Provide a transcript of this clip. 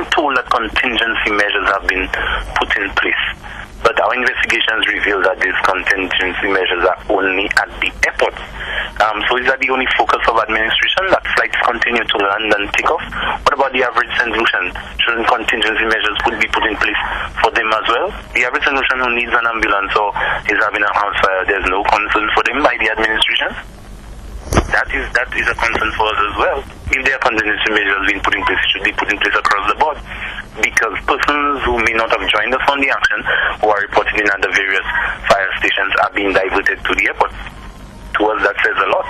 being told that contingency measures have been put in place. But our investigations reveal that these contingency measures are only at the airports. Um, so is that the only focus of administration, that flights continue to land and take off? What about the average St. Lucian? Shouldn't contingency measures would be put in place for them as well? The average St. Lucian who needs an ambulance or is having a house fire, there's no concern for them by the administration? That is that is a concern for us as well. If there are contingency measures being put in place. Because persons who may not have joined us on the action, who are reported in at the various fire stations, are being diverted to the airport. To us, that says a lot.